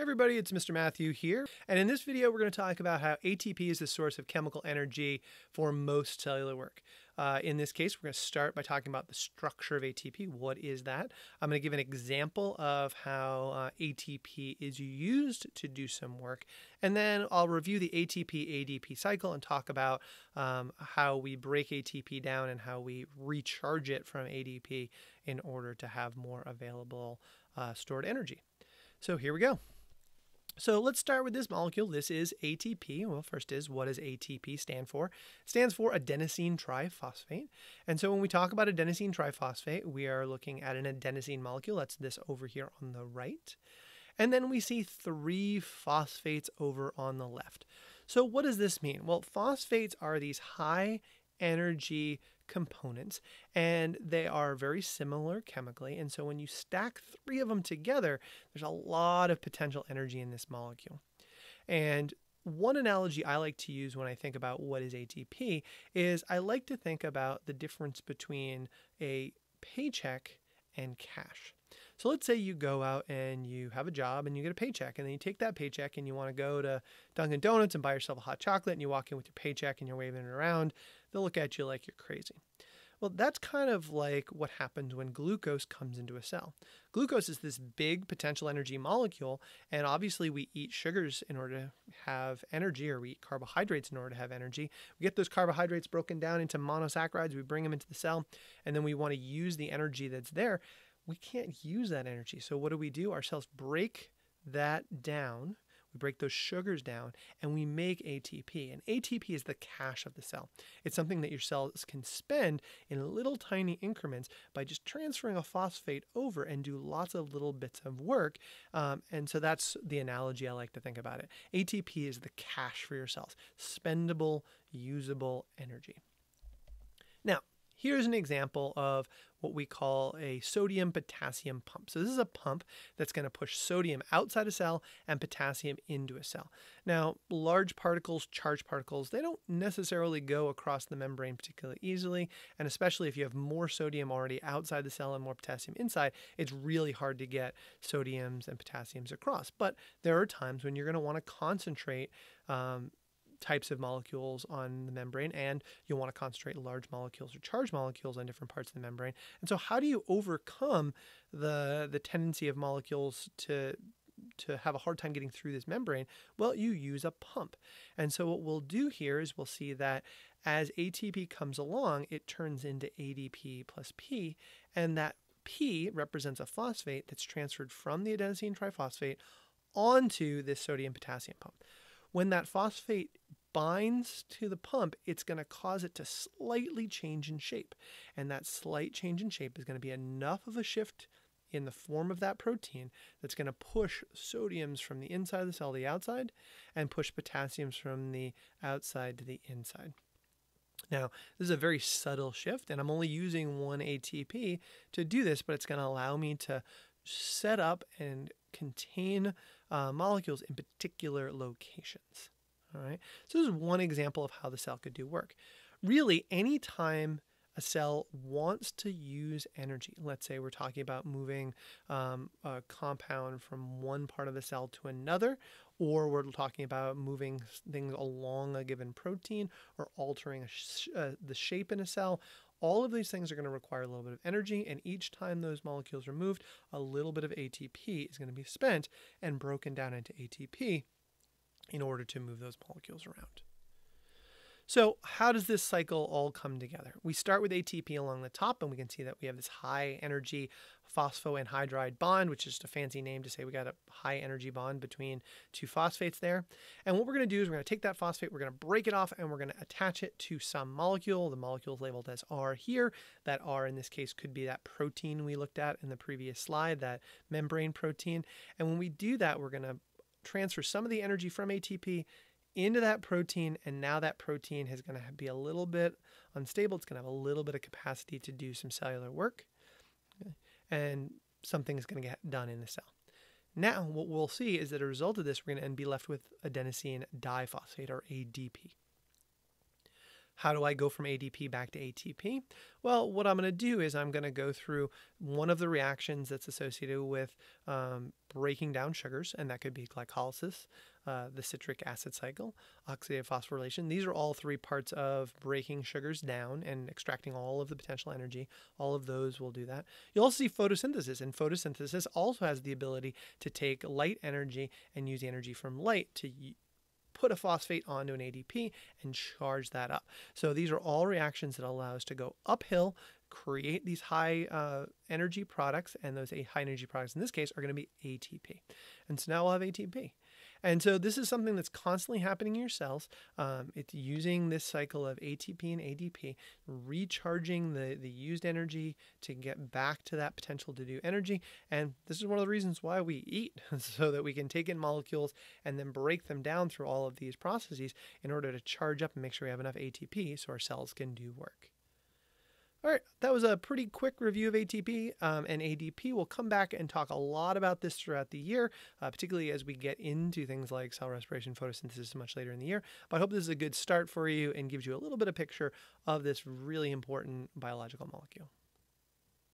everybody, it's Mr. Mathieu here, and in this video we're going to talk about how ATP is the source of chemical energy for most cellular work. Uh, in this case, we're going to start by talking about the structure of ATP. What is that? I'm going to give an example of how uh, ATP is used to do some work, and then I'll review the ATP-ADP cycle and talk about um, how we break ATP down and how we recharge it from ADP in order to have more available uh, stored energy. So here we go. So let's start with this molecule. This is ATP. Well, first is what does ATP stand for? It stands for adenosine triphosphate. And so when we talk about adenosine triphosphate, we are looking at an adenosine molecule. That's this over here on the right. And then we see three phosphates over on the left. So what does this mean? Well, phosphates are these high energy components and they are very similar chemically. And so when you stack three of them together, there's a lot of potential energy in this molecule. And one analogy I like to use when I think about what is ATP is I like to think about the difference between a paycheck and cash. So let's say you go out and you have a job and you get a paycheck, and then you take that paycheck and you want to go to Dunkin' Donuts and buy yourself a hot chocolate, and you walk in with your paycheck and you're waving it around. They'll look at you like you're crazy. Well, that's kind of like what happens when glucose comes into a cell. Glucose is this big potential energy molecule, and obviously we eat sugars in order to have energy, or we eat carbohydrates in order to have energy. We get those carbohydrates broken down into monosaccharides, we bring them into the cell, and then we want to use the energy that's there. We can't use that energy. So what do we do? Our cells break that down we break those sugars down and we make ATP. And ATP is the cash of the cell. It's something that your cells can spend in little tiny increments by just transferring a phosphate over and do lots of little bits of work. Um, and so that's the analogy I like to think about it. ATP is the cash for your cells, spendable, usable energy. Now, here's an example of what we call a sodium potassium pump. So this is a pump that's going to push sodium outside a cell and potassium into a cell. Now, large particles, charged particles, they don't necessarily go across the membrane particularly easily, and especially if you have more sodium already outside the cell and more potassium inside, it's really hard to get sodiums and potassiums across. But there are times when you're going to want to concentrate um, types of molecules on the membrane, and you'll want to concentrate large molecules or charged molecules on different parts of the membrane. And so, how do you overcome the the tendency of molecules to to have a hard time getting through this membrane? Well, you use a pump. And so, what we'll do here is we'll see that as ATP comes along, it turns into ADP plus P, and that P represents a phosphate that's transferred from the adenosine triphosphate onto this sodium potassium pump. When that phosphate binds to the pump, it's going to cause it to slightly change in shape. And that slight change in shape is going to be enough of a shift in the form of that protein that's going to push sodiums from the inside of the cell to the outside and push potassiums from the outside to the inside. Now, this is a very subtle shift, and I'm only using one ATP to do this, but it's going to allow me to set up and contain uh, molecules in particular locations. All right. So this is one example of how the cell could do work. Really, anytime a cell wants to use energy, let's say we're talking about moving um, a compound from one part of the cell to another, or we're talking about moving things along a given protein or altering sh uh, the shape in a cell, all of these things are going to require a little bit of energy, and each time those molecules are moved, a little bit of ATP is going to be spent and broken down into ATP in order to move those molecules around. So how does this cycle all come together? We start with ATP along the top and we can see that we have this high energy phosphoanhydride bond, which is just a fancy name to say we got a high energy bond between two phosphates there. And what we're going to do is we're going to take that phosphate, we're going to break it off, and we're going to attach it to some molecule. The molecule is labeled as R here. That R in this case could be that protein we looked at in the previous slide, that membrane protein. And when we do that, we're going to transfer some of the energy from ATP into that protein, and now that protein is going to be a little bit unstable. It's going to have a little bit of capacity to do some cellular work, and something is going to get done in the cell. Now, what we'll see is that a result of this, we're going to end be left with adenosine diphosphate, or ADP. How do I go from ADP back to ATP? Well, what I'm going to do is I'm going to go through one of the reactions that's associated with um, breaking down sugars, and that could be glycolysis, uh, the citric acid cycle, oxidative phosphorylation. These are all three parts of breaking sugars down and extracting all of the potential energy. All of those will do that. You'll also see photosynthesis, and photosynthesis also has the ability to take light energy and use energy from light to put a phosphate onto an ADP and charge that up. So these are all reactions that allow us to go uphill, create these high uh, energy products, and those high energy products in this case are going to be ATP. And so now we'll have ATP. And so this is something that's constantly happening in your cells. Um, it's using this cycle of ATP and ADP, recharging the, the used energy to get back to that potential to do energy. And this is one of the reasons why we eat, so that we can take in molecules and then break them down through all of these processes in order to charge up and make sure we have enough ATP so our cells can do work. All right, that was a pretty quick review of ATP um, and ADP. We'll come back and talk a lot about this throughout the year, uh, particularly as we get into things like cell respiration, photosynthesis much later in the year. But I hope this is a good start for you and gives you a little bit of picture of this really important biological molecule.